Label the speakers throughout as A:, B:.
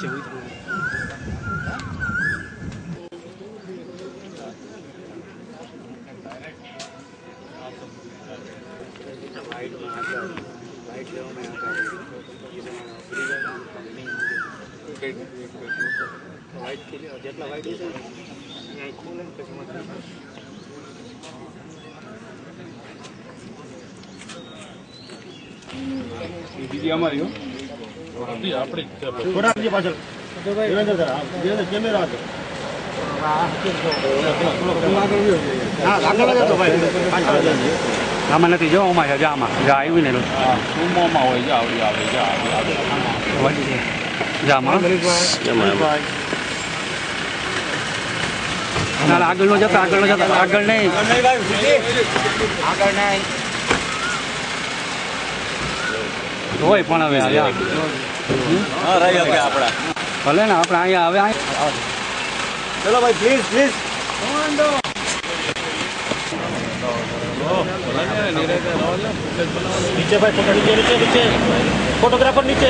A: नीचे हुई थी वाइट में आ गया वाइट लेवल में आ गया વાઇટ થી લ્યો જેટલા વાઇટ છે ને ખોલે ને પછી મત
B: બીજી અમારી હો આપણી
A: આમાં નથી જો ઓમાં છે જામાં આવ્યું ને આગળ નો જતા આગળ નો જતા આગળ નહીં આગળ નહીં હોય પણ હવે અહીંયા આપણા ભલે ને આપણે અહીંયા હવે અહીંયા
C: ચલો ભાઈ પ્લીઝ પ્લીઝ નીચે ભાઈ પકડી નીચે નીચે ફોટોગ્રાફર નીચે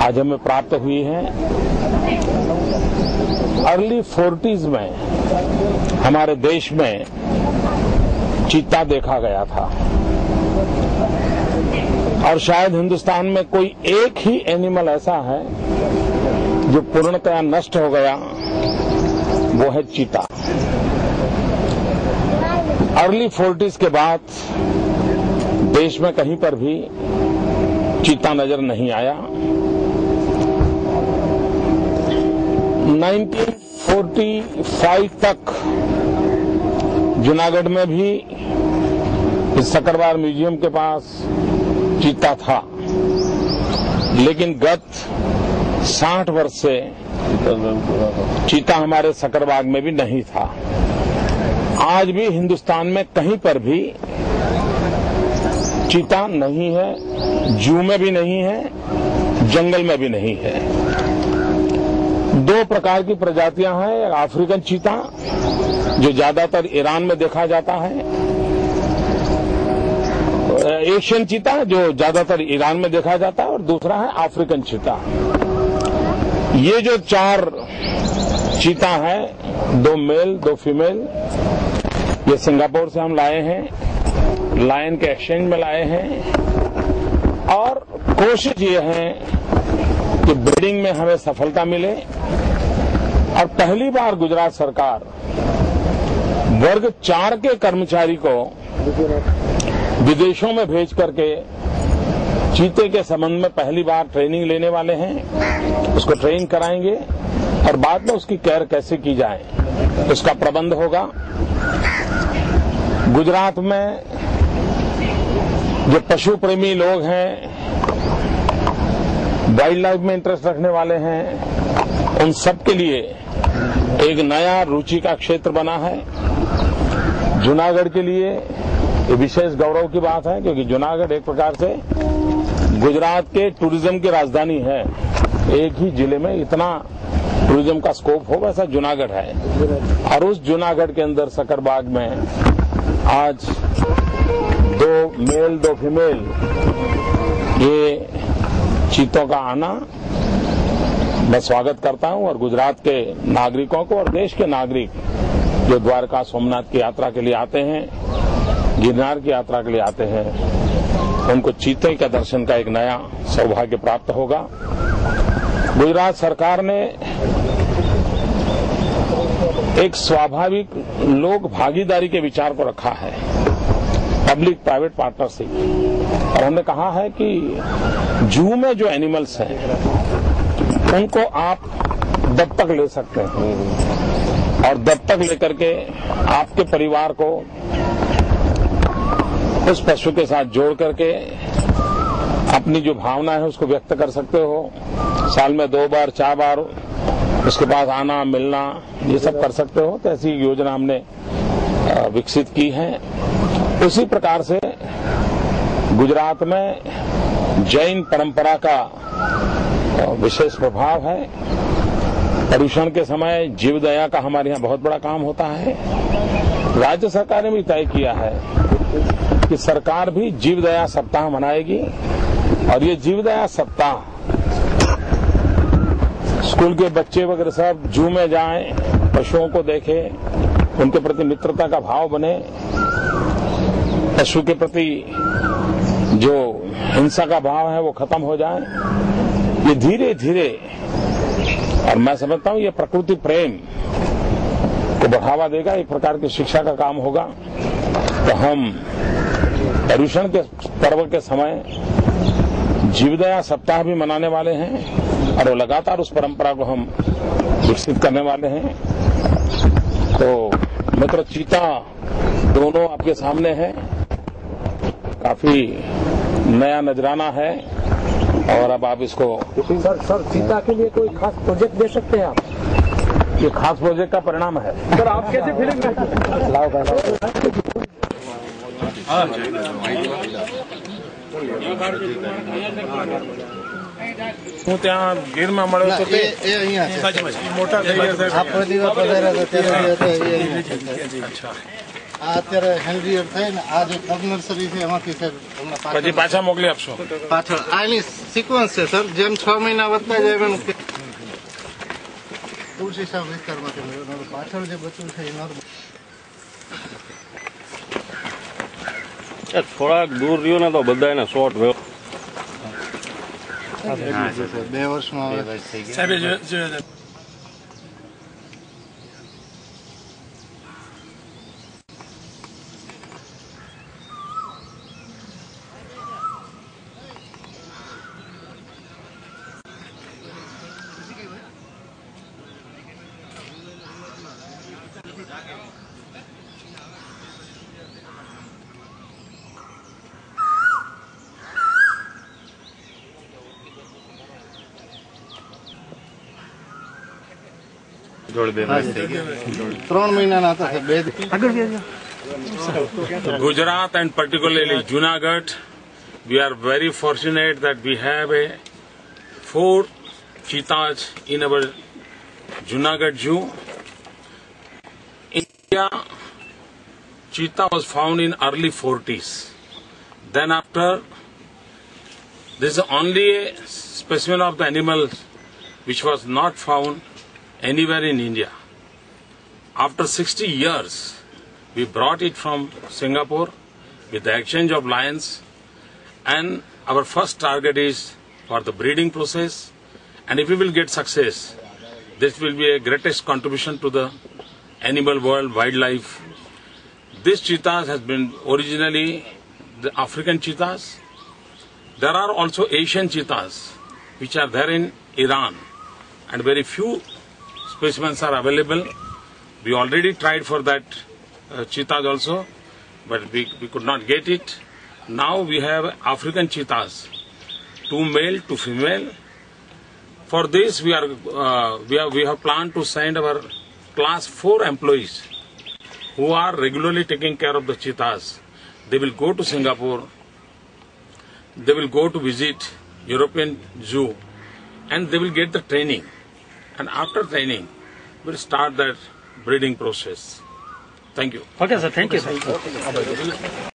D: आज हमें प्राप्त हुई है अर्ली फोर्टीज में हमारे देश में चीता देखा गया था और शायद हिंदुस्तान में कोई एक ही एनिमल ऐसा है जो पूर्णतया नष्ट हो गया वो है चीता अर्ली फोर्टीज के बाद देश में कहीं पर भी चीता नजर नहीं आया 1945 तक जूनागढ़ में भी इस सकरवार म्यूजियम के पास चीता था लेकिन गत साठ वर्ष से चीता हमारे सकरबाग में भी नहीं था आज भी हिंदुस्तान में कहीं पर भी चीता नहीं है जू में भी नहीं है जंगल में भी नहीं है प्रकार की प्रजातियां हैं अफ्रीकन चीता जो ज्यादातर ईरान में देखा जाता है एशियन चीता जो ज्यादातर ईरान में देखा जाता है और दूसरा है अफ्रीकन चीता ये जो चार चीता है दो मेल दो फीमेल ये सिंगापुर से हम लाए हैं लायन के एक्सचेंज में लाए हैं और कोशिश ये है कि ब्रीडिंग में हमें सफलता मिले और पहली बार गुजरात सरकार वर्ग चार के कर्मचारी को विदेशों में भेज करके चीते के संबंध में पहली बार ट्रेनिंग लेने वाले हैं उसको ट्रेन कराएंगे और बाद में उसकी केयर कैसे की जाए उसका प्रबंध होगा गुजरात में जो पशु प्रेमी लोग हैं वाइल्ड लाइफ में इंटरेस्ट रखने वाले हैं उन सबके लिए एक नया रुचि का क्षेत्र बना है जूनागढ़ के लिए ये विशेष गौरव की बात है क्योंकि जूनागढ़ एक प्रकार से गुजरात के टूरिज्म की राजधानी है एक ही जिले में इतना टूरिज्म का स्कोप हो वैसा जूनागढ़ है और उस जूनागढ़ के अंदर सकरबाग में आज दो मेल दो फीमेल ये चीतों का आना मैं स्वागत करता हूं और गुजरात के नागरिकों को और देश के नागरिक जो द्वारका सोमनाथ की यात्रा के लिए आते हैं गिरनार की यात्रा के लिए आते हैं उनको चीते के दर्शन का एक नया सौभाग्य प्राप्त होगा गुजरात सरकार ने एक स्वाभाविक लोक भागीदारी के विचार को रखा है पब्लिक प्राइवेट पार्टनरशिप और हमने कहा है कि जू में जो एनिमल्स हैं उनको आप दत्तक ले सकते हैं और दत्तक लेकर के आपके परिवार को उस पशु के साथ जोड़ करके अपनी जो भावना है उसको व्यक्त कर सकते हो साल में दो बार चार बार उसके पास आना मिलना ये सब कर सकते हो तो ऐसी योजना हमने विकसित की है उसी प्रकार से गुजरात में जैन परंपरा का विशेष प्रभाव है प्रदूषण के समय जीव दया का हमारे यहाँ बहुत बड़ा काम होता है राज्य सरकार ने भी तय किया है कि सरकार भी जीव दया सप्ताह मनाएगी और ये जीव दया सप्ताह स्कूल के बच्चे वगैरह सब जू में जाएं, पशुओं को देखें उनके प्रति मित्रता का भाव बने पशु के प्रति जो हिंसा का भाव है वो खत्म हो जाए ये धीरे धीरे और मैं समझता हूँ ये प्रकृति प्रेम को बढ़ावा देगा एक प्रकार की शिक्षा का काम होगा तो हम पर्यूषण के पर्व के समय जीवदया सप्ताह भी मनाने वाले हैं और वो लगातार उस परंपरा को हम विकसित करने वाले हैं तो मित्र चीता दोनों आपके सामने हैं काफी नया नजराना है और अब आप इसको
C: सर सर चीता के लिए कोई खास प्रोजेक्ट दे सकते हैं आप
D: ये खास प्रोजेक्ट का परिणाम है
E: सर आप कैसी फीलिंग
C: लाओ भाई
B: હું ત્યાં ગીરમાં મળ્યો તો
C: એ
B: તે
C: એ અહીંયા છે
B: મોટા થઈ ગયા સાહેબ
C: આ પ્રતિભા અત્યારે હેન્ડ્રીયર થઈ ને આ જે કબ છે એમાંથી સાહેબ
B: પછી પાછા મોકલી આપશો
C: પાછળ આ એની સિક્વન્સ છે સર જેમ છ મહિના વધતા જાય એમ તુલસી સાહેબ વિસ્તારમાંથી પાછળ જે બચ્યું છે એ
A: થોડાક દૂર રહ્યો ને તો બધા એને શોર્ટ ગયો
C: બે વર્ષમાં હવે ત્રણ મહિનાના હતા સાહેબ. બે
B: Gujarat and particularly Junagadh, we are very fortunate that we have a four cheetahs in our Junagadh Zoo. In India, cheetah was found in early 40s. Then after, this is only a specimen of the animal which was not found anywhere in India. After 60 years, we brought it from Singapore with the exchange of lions and our first target is for the breeding process and if we will get success, this will be a greatest contribution to the animal world, wildlife. This cheetahs has been originally the African cheetahs. There are also Asian cheetahs which are there in Iran and very few specimens are available. We already tried for that uh, cheetahs also, but we, we could not get it. Now we have African cheetahs, two male, two female. For this, we are uh, we have we have planned to send our class four employees who are regularly taking care of the cheetahs. They will go to Singapore. They will go to visit European Zoo, and they will get the training and after training, we'll start that breeding process. Thank you.
A: Okay, sir. Thank you, sir.